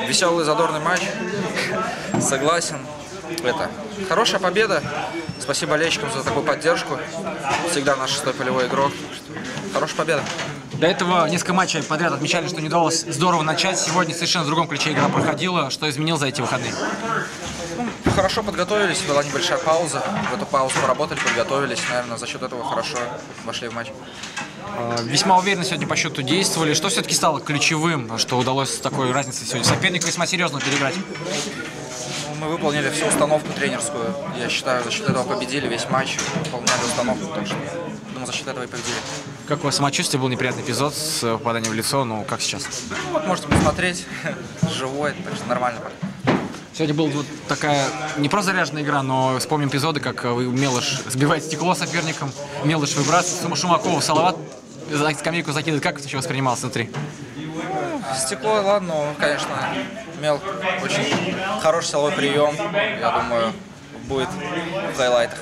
Веселый, задорный матч. Согласен. Это хорошая победа. Спасибо болельщикам за такую поддержку. Всегда наш шестой полевой игрок. Хорошая победа. До этого несколько матчей подряд отмечали, что не удалось здорово начать. Сегодня совершенно в другом ключе игра проходила. Что изменил за эти выходные? Хорошо подготовились, была небольшая пауза. В эту паузу поработали, подготовились. Наверное, за счет этого хорошо вошли в матч. Э, Весьма уверенно сегодня по счету действовали. Что все-таки стало ключевым, что удалось с такой разницей сегодня соперника весьма серьезно переиграть? Ну, Мы выполнили всю установку тренерскую. Я считаю, за счет этого победили весь матч. Выполняли установку, так что думаю, за счет этого и победили. Как у вас самочувствие? Был неприятный эпизод с попаданием в лицо, ну как сейчас? Ну, вот можете посмотреть. Живой, так что нормально. Сегодня была вот такая не просто заряженная игра, но вспомним эпизоды, как вы Мелыш сбивает стекло соперником, Мелыш выбрасывает, Шумакова, Салават за скамейку закидывает. Как это еще воспринималось внутри? Стекло, ладно, но, конечно, Мел очень хороший силовой прием. Я думаю, будет в хайлайтах.